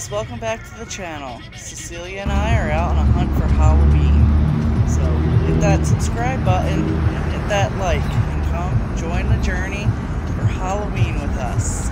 guys, welcome back to the channel. Cecilia and I are out on a hunt for Halloween. So hit that subscribe button and hit that like and come join the journey for Halloween with us.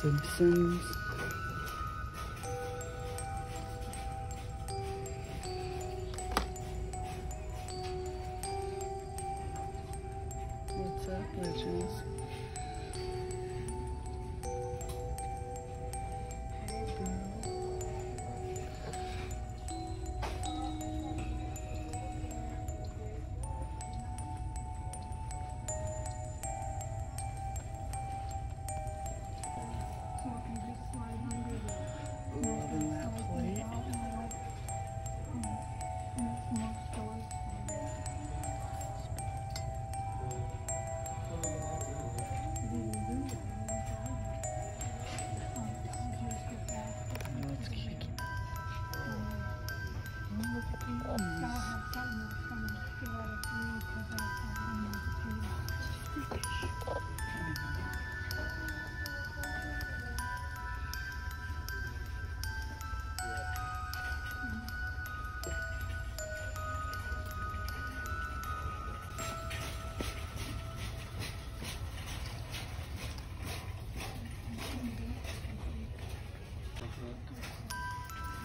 Simpsons.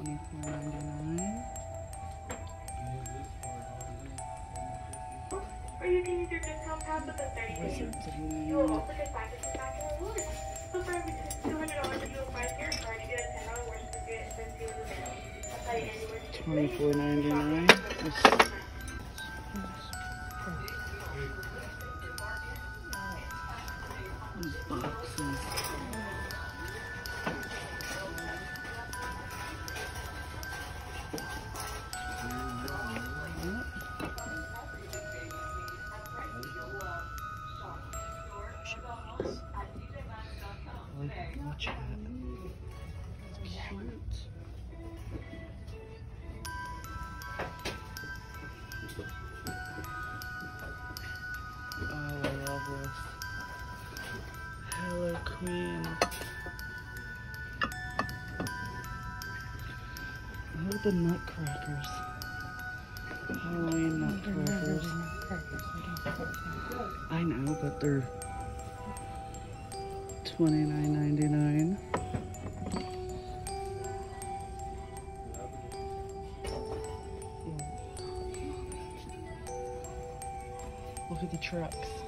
$24.99. Or you can use your discount pass with a 30 day. You will also get 5% back in rewards. So for every $200 you apply to your card, you get a $10 worth of good since you was available. $24.99. the nutcrackers. Halloween nutcrackers. I know, but they're twenty nine ninety nine. Look at the trucks.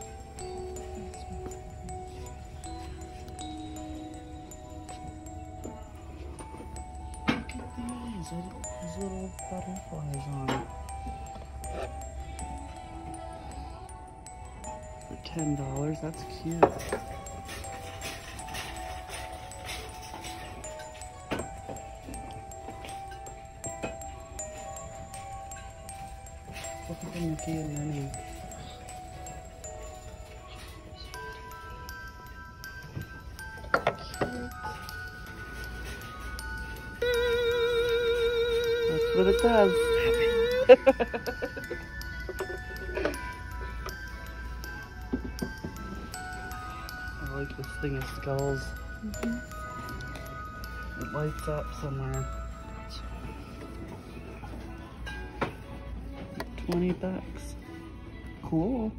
At the Mickey and That's what it does. I like this thing of skulls. Mm-hmm. It lights up somewhere. 20 bucks. Cool.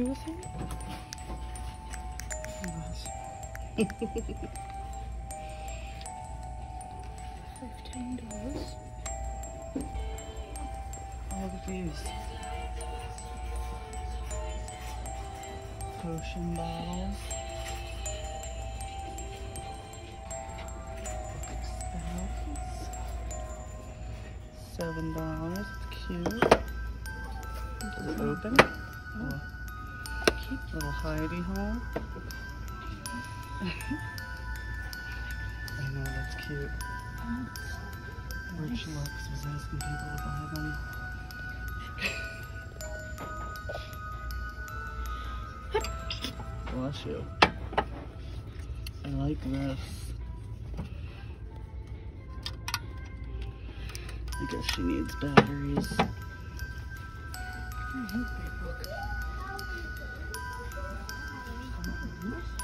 Do do a thing? Yes. Fifteen dollars. All these. Potion bottles. Spells. Seven dollars. It's cute. Does it open? Mm-hmm. Oh. Little hidey hole. I know that's cute. Rich Lux was asking people to buy them. Bless you. I like this. I guess she needs batteries.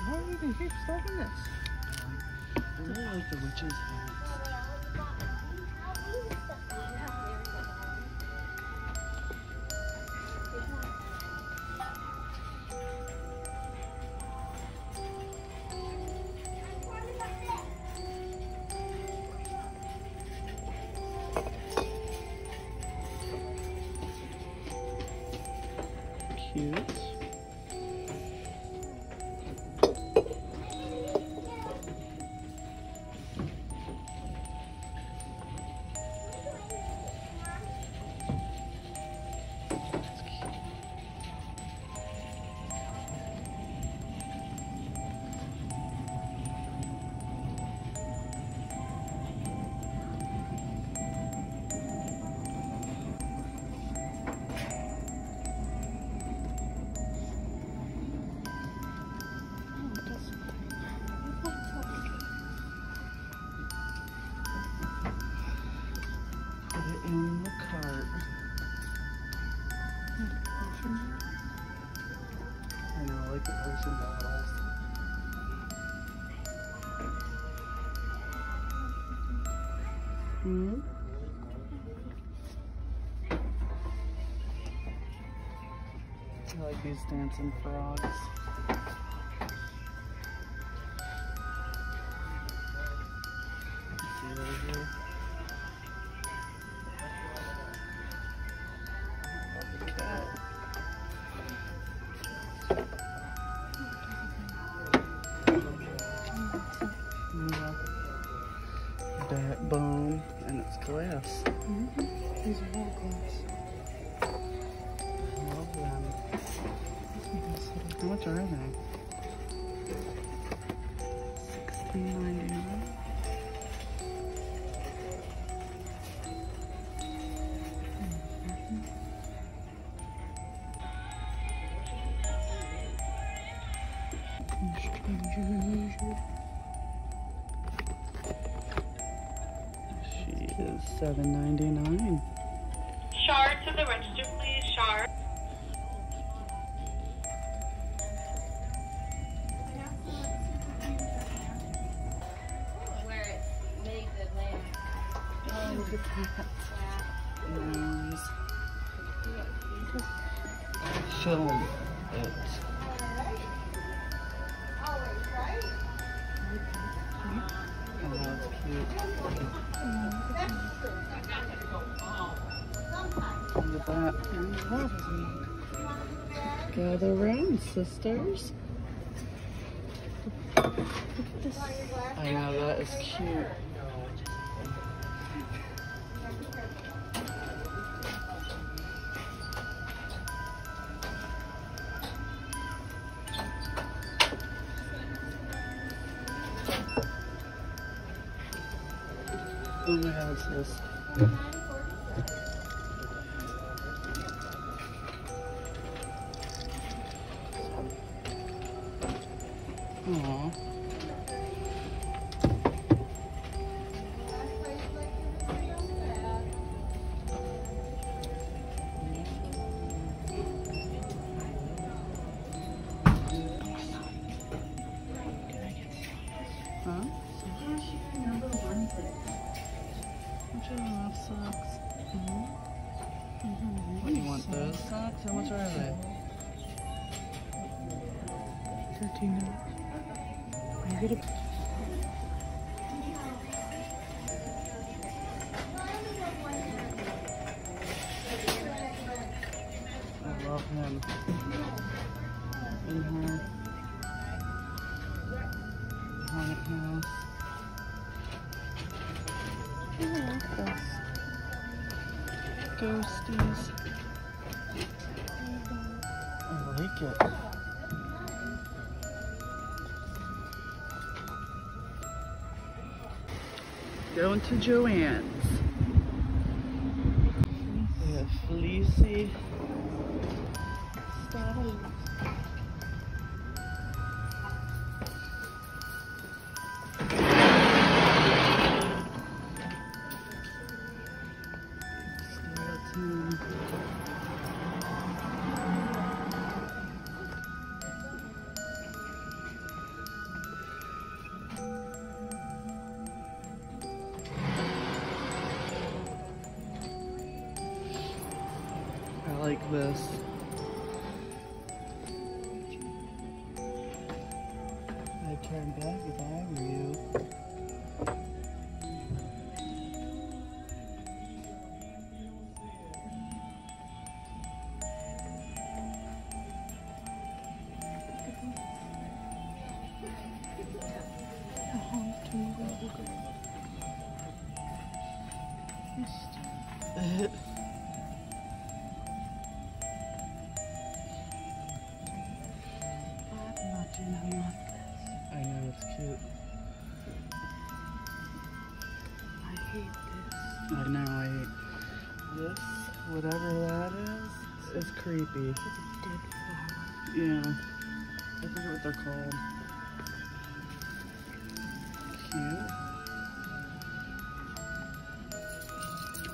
Why do you even keep stuffing this? I really like the witch's hats. Cute. Like these dancing frogs. Seven ninety nine. Shard to the register, please. Shard. Look at that. Nice. Film. Sisters. This I know, that is cute. Oh my god, what's this? Are you gonna? I love him. In her haunted house. I like this. Ghosties. I like it. Going to Joann's. Creepy. It's a dead flower. Yeah. I forget what they're called. Cute.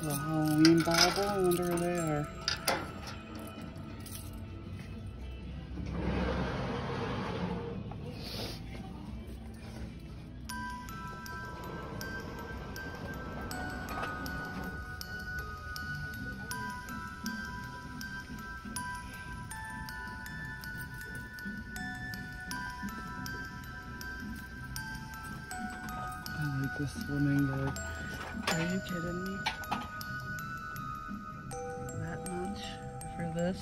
The Halloween Bible, I wonder like this flamingo. Are you kidding me? That much for this?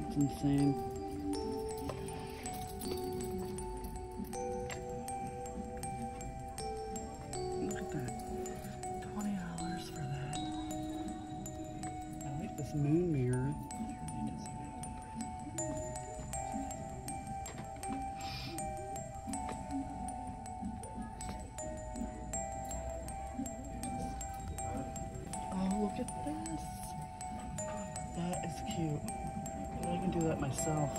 It's insane. Look at that. Twenty dollars for that. I like this moon mirror. Myself.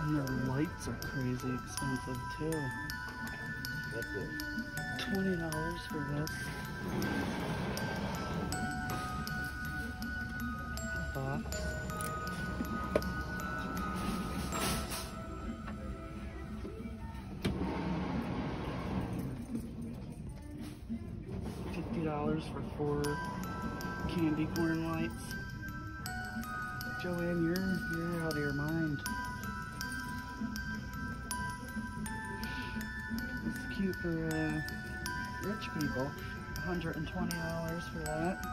and their lights are crazy expensive too. Twenty dollars for this. For candy corn lights. Joann, you're you're out of your mind. It's cute for uh, rich people. $120 for that.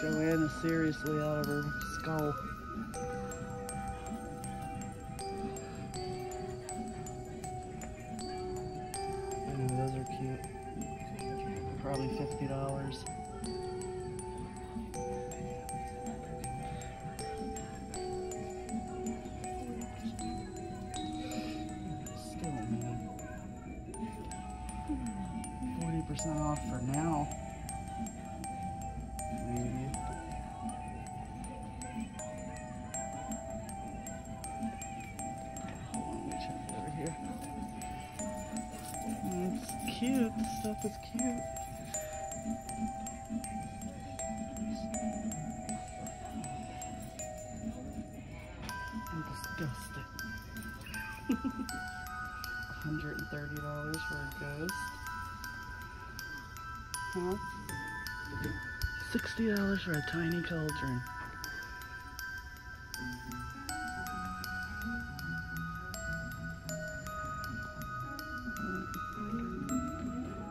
Joann is seriously out of her skull. 40% off for now. Maybe. It's cute. The stuff is cute. I'm disgusted. $130 for a ghost. Huh? $60 for a tiny cauldron.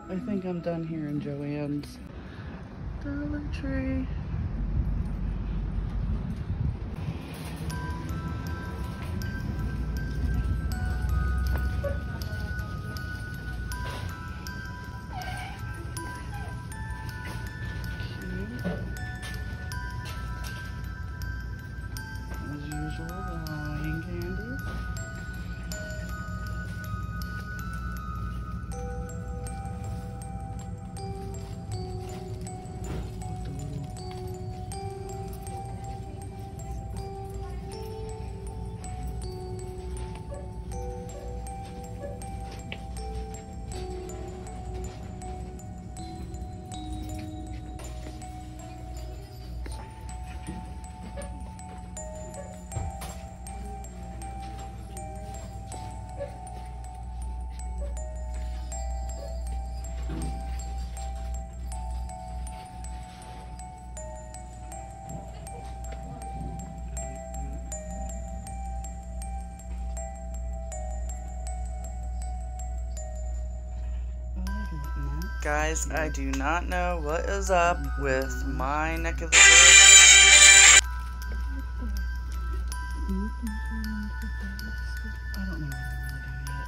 I think I'm done here in Joann's Dollar Tree. Guys, I mm-hmm. do not know what is up with my neck of the woods. I don't know what I want to do yet.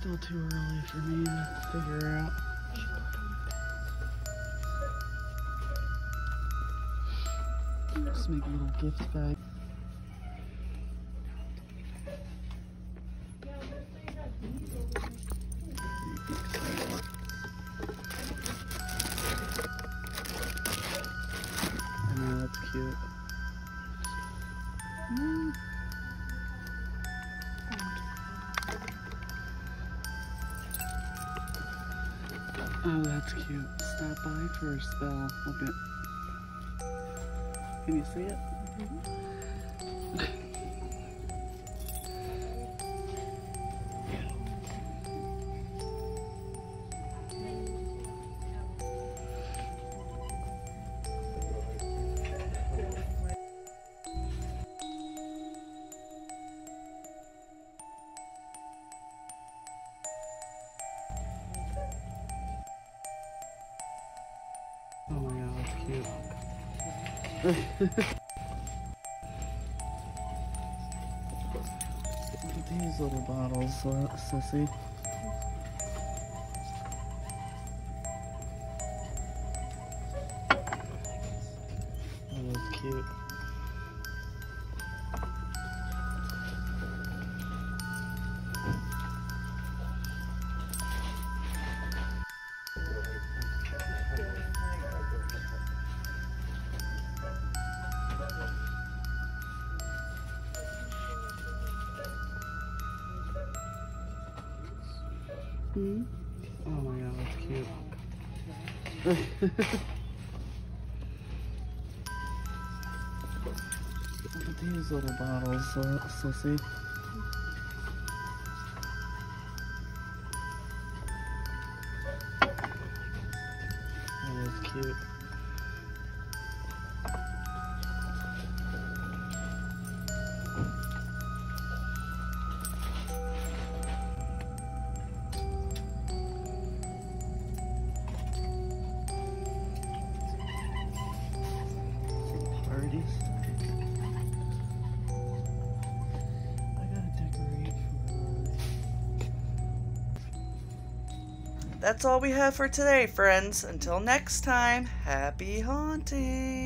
Still too early for me to figure out. Just make a little gift bag. Stop by for a spell. Okay. Can you see it? Oh Look at these little bottles, uh, Cissy. Hmm? Oh my god, that's cute. Look at these little bottles, Cissy. That's all we have for today, friends. Until next time, happy hauntings.